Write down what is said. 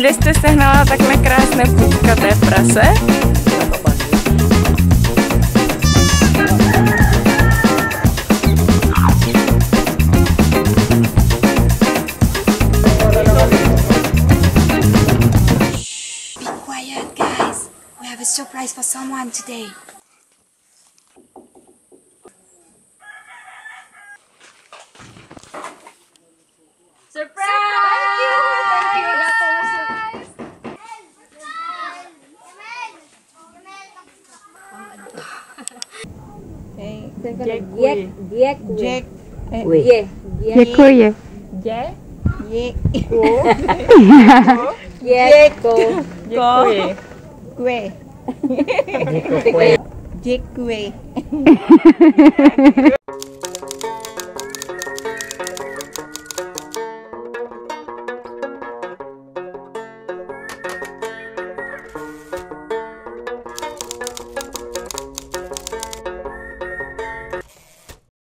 kde jste sehnala takhle krásné půdka té prase. Quiet, guys. We have a surprise for someone today. Jack Jack Jack Ui. Děkuji. Jack Jack Jack Děkuji. Děkuji. Děkuji. Děkuji.